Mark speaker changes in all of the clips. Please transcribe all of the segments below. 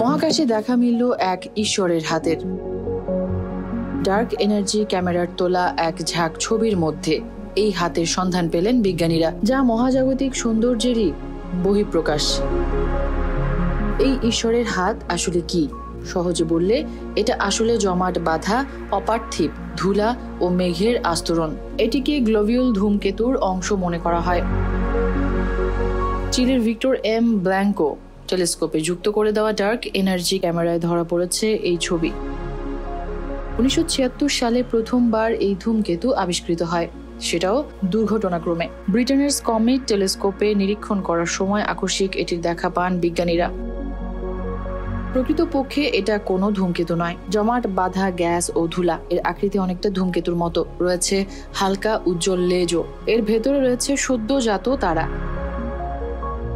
Speaker 1: মহাকাশে দেখা মিলল এক ঈশ্বরের হাতের। ডার্ক এনার্জি ক্যামেরার তোলা এক ঝাঁক ছবির মধ্যে এই হাতের সন্ধান পেলেন বিজ্ঞানীরা, যা মহাজাগতিক সৌন্দর্যেরই বহিঃপ্রকাশ। এই ঈশ্বরের হাত আসলে কি? সহজে বললে, এটা আসলে জমাট বাঁধা, অপার্থিব, ধুলা ও মেঘের আস্তরণ। এটিকে গ্লোবিউল ধূমকেতুর অংশ মনে করা হয়। চিলির ভিক্টর এম ব্ল্যাঙ্কো টেলিস্কোপে যুক্ত করে দেওয়া ডার্ক এনার্জি ক্যামেরায় ধরা পড়েছে এই ছবি। উনিশশো ছিয়াত্তর সালে প্রথমবার এই ধূমকেতু আবিষ্কৃত হয়। সেটাও দুর্ঘটনাক্রমে। ব্রিটেনের স্কমিট টেলিস্কোপে নিরীক্ষণ করার সময় আকস্মিক এটির দেখা পান বিজ্ঞানীরা। প্রকৃতপক্ষে এটা কোনো ধূমকেতু নয়। জমাট, বাঁধা, গ্যাস ও ধুলা এর আকৃতি অনেকটা ধূমকেতুর মতো। রয়েছে হালকা, উজ্জ্বল লেজও। এর ভেতরে রয়েছে সদ্যজাত তারা।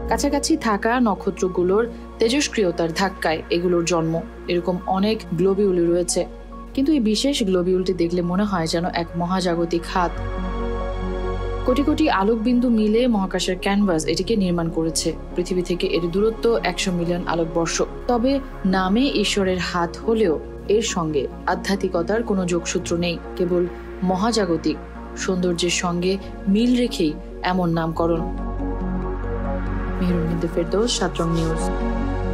Speaker 1: কাছাকাছি থাকা নক্ষত্রগুলোর তেজস্ক্রিয়তার ধাক্কায় এগুলোর জন্ম। এরকম অনেক গ্লোবিউলি রয়েছে। কিন্তু এই বিশেষ গ্লোবিউলটি দেখলে মনে হয় যেন এক মহাজাগতিক হাত। কোটি কোটি আলোকবিন্দু মিলে মহাকাশের ক্যানভাস এটিকে নির্মাণ করেছে। পৃথিবী থেকে এর দূরত্ব একশো মিলিয়ন আলোকবর্ষ। তবে নামে ঈশ্বরের হাত হলেও এর সঙ্গে আধ্যাত্মিকতার কোনো যোগসূত্র নেই। কেবল মহাজাগতিক সৌন্দর্যের সঙ্গে মিল রেখেই এমন নামকরণ। मेहरुनिद फिरदोस शातरंग न्यूज़